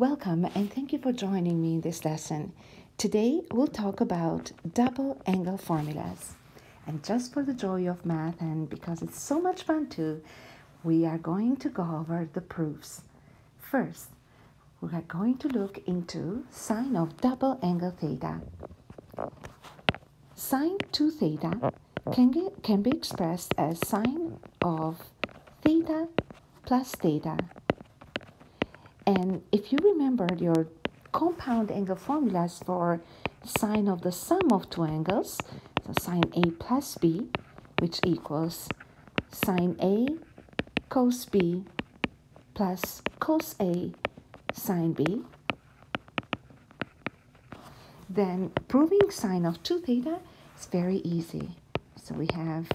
Welcome and thank you for joining me in this lesson. Today we'll talk about double angle formulas. And just for the joy of math and because it's so much fun too, we are going to go over the proofs. First, we are going to look into sine of double angle theta. Sine 2 theta can, get, can be expressed as sine of theta plus theta. And if you remember your compound angle formulas for sine of the sum of two angles, so sine A plus B, which equals sine A cos B plus cos A sine B, then proving sine of 2 theta is very easy. So we have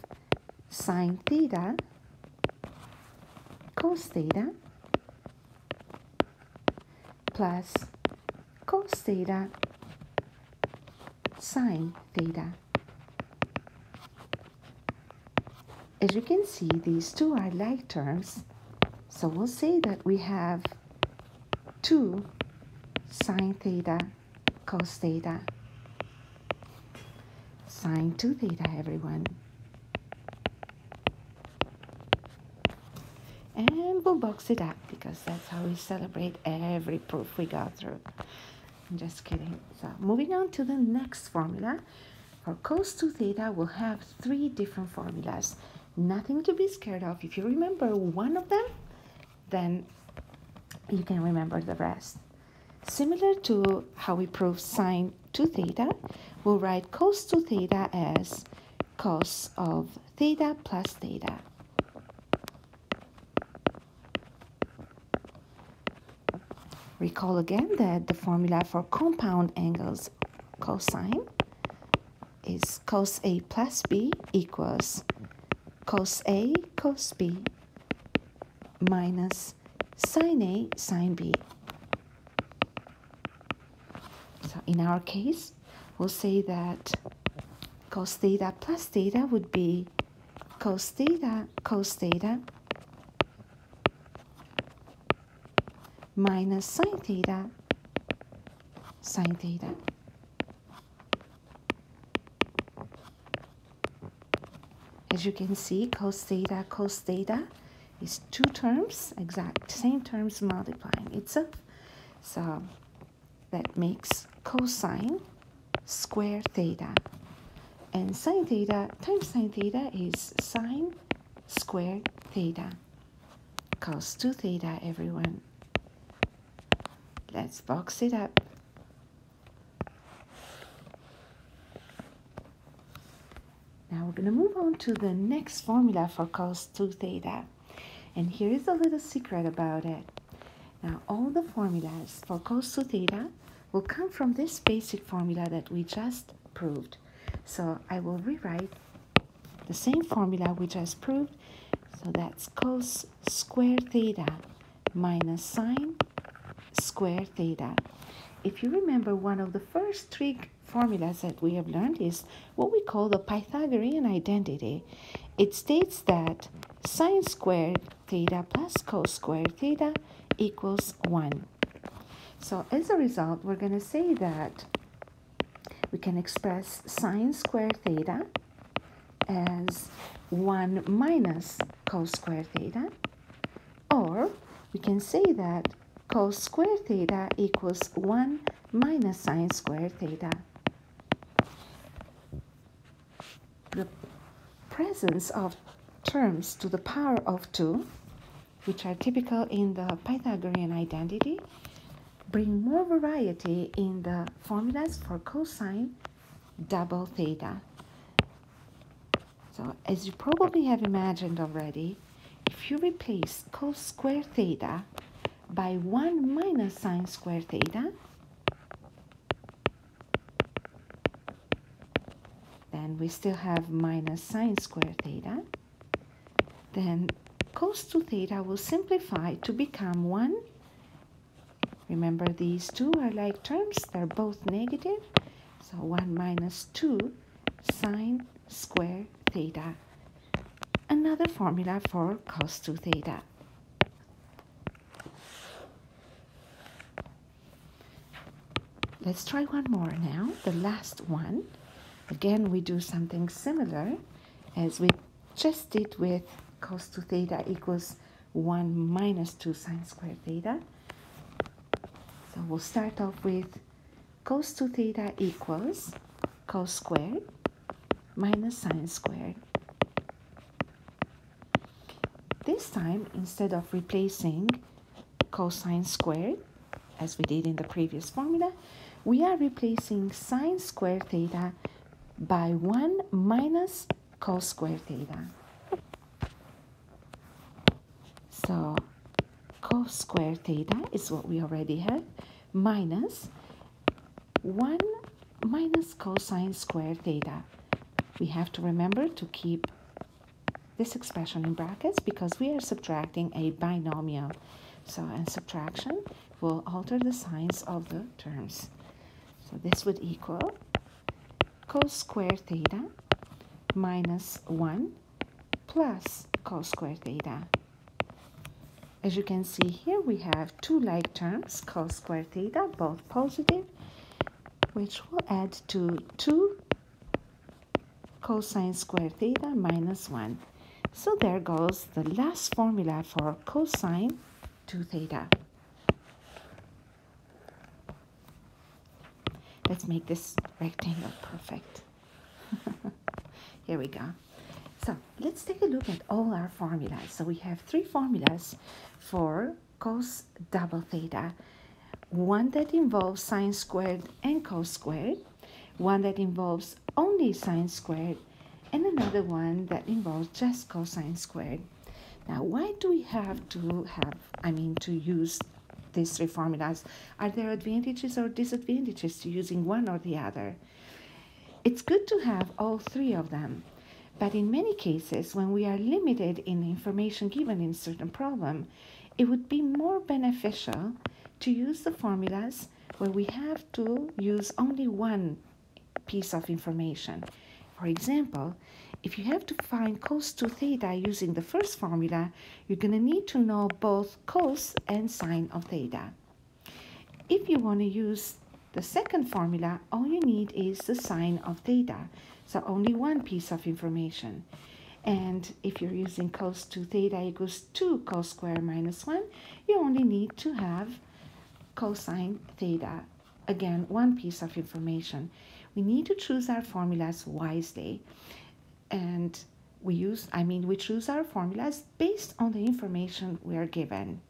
sine theta cos theta plus cos theta sine theta. As you can see, these two are like terms, so we'll say that we have 2 sine theta cos theta. Sine 2 theta, everyone. And we'll box it up because that's how we celebrate every proof we go through. I'm just kidding. So moving on to the next formula. For cos 2 theta, we'll have three different formulas. Nothing to be scared of. If you remember one of them, then you can remember the rest. Similar to how we prove sine 2 theta, we'll write cos 2 theta as cos of theta plus theta. Recall again that the formula for compound angles cosine is cos A plus B equals cos A cos B minus sine A sine B. So in our case, we'll say that cos theta plus theta would be cos theta cos theta minus sine theta sine theta. As you can see, cos theta cos theta is two terms, exact same terms multiplying itself. So that makes cosine square theta. And sine theta times sine theta is sine squared theta. Cos 2 theta, everyone. Let's box it up. Now we're going to move on to the next formula for cos 2 theta. And here is a little secret about it. Now all the formulas for cos 2 theta will come from this basic formula that we just proved. So I will rewrite the same formula we just proved. So that's cos square theta minus sine square theta. If you remember, one of the first three formulas that we have learned is what we call the Pythagorean identity. It states that sine squared theta plus cos squared theta equals 1. So as a result, we're going to say that we can express sine squared theta as 1 minus cos squared theta, or we can say that cos squared theta equals 1 minus sine squared theta. The presence of terms to the power of 2, which are typical in the Pythagorean identity, bring more variety in the formulas for cosine double theta. So as you probably have imagined already, if you replace cos squared theta by 1 minus sine squared theta, then we still have minus sine squared theta. Then cos 2 theta will simplify to become 1. Remember these two are like terms, they're both negative. So 1 minus 2 sine square theta. Another formula for cos 2 theta. Let's try one more now, the last one. Again, we do something similar as we just did with cos 2 theta equals 1 minus 2 sine squared theta. So we'll start off with cos 2 theta equals cos squared minus sine squared. This time, instead of replacing cosine squared, as we did in the previous formula, we are replacing sine squared theta by 1 minus cos squared theta. So cos squared theta is what we already have, minus 1 minus cosine squared theta. We have to remember to keep this expression in brackets because we are subtracting a binomial. So, and subtraction will alter the signs of the terms. So this would equal cos squared theta minus 1 plus cos squared theta. As you can see here, we have two like terms, cos squared theta, both positive, which will add to 2 cosine squared theta minus 1. So there goes the last formula for cosine 2 theta. Let's make this rectangle perfect. Here we go. So let's take a look at all our formulas. So we have three formulas for cos double theta. One that involves sine squared and cos squared, one that involves only sine squared, and another one that involves just cosine squared. Now, why do we have to have, I mean, to use these three formulas? Are there advantages or disadvantages to using one or the other? It's good to have all three of them, but in many cases, when we are limited in information given in certain problem, it would be more beneficial to use the formulas where we have to use only one piece of information. For example, if you have to find cos 2 theta using the first formula, you're going to need to know both cos and sine of theta. If you want to use the second formula, all you need is the sine of theta, so only one piece of information. And if you're using cos 2 theta equals 2 cos square minus 1, you only need to have cosine theta. Again, one piece of information we need to choose our formulas wisely. And we use, I mean, we choose our formulas based on the information we are given.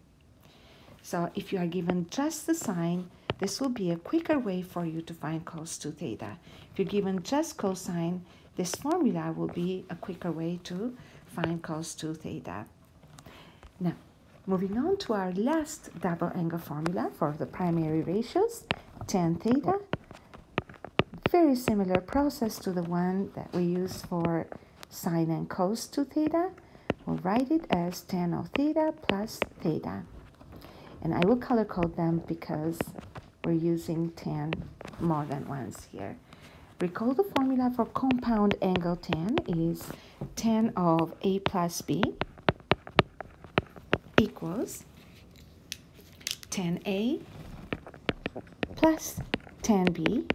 So if you are given just the sine, this will be a quicker way for you to find cos 2 theta. If you're given just cosine, this formula will be a quicker way to find cos 2 theta. Now, moving on to our last double angle formula for the primary ratios, tan theta very similar process to the one that we use for sine and cos 2 theta. We'll write it as tan of theta plus theta. And I will color code them because we're using tan more than once here. Recall the formula for compound angle tan is tan of a plus b equals tan a plus tan b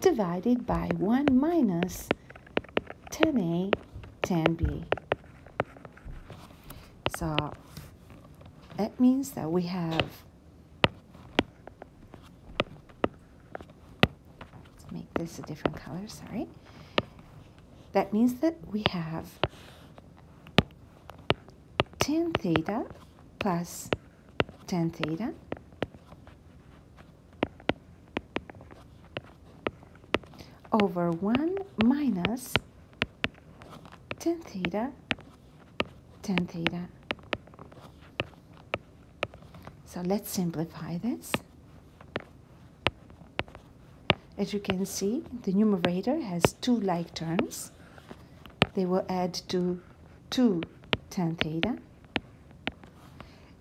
divided by 1 minus tan A tan B. So that means that we have, let's make this a different color, sorry. That means that we have tan theta plus tan theta over 1 minus tan theta, tan theta. So let's simplify this. As you can see, the numerator has two like terms. They will add to 2 tan theta.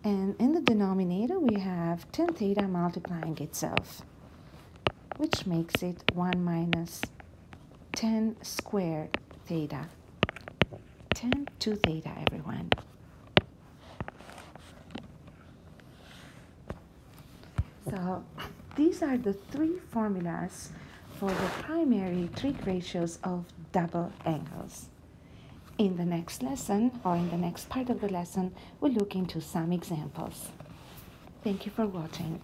And in the denominator, we have tan theta multiplying itself which makes it 1 minus tan squared theta. tan 2 theta, everyone. So these are the three formulas for the primary trig ratios of double angles. In the next lesson, or in the next part of the lesson, we'll look into some examples. Thank you for watching.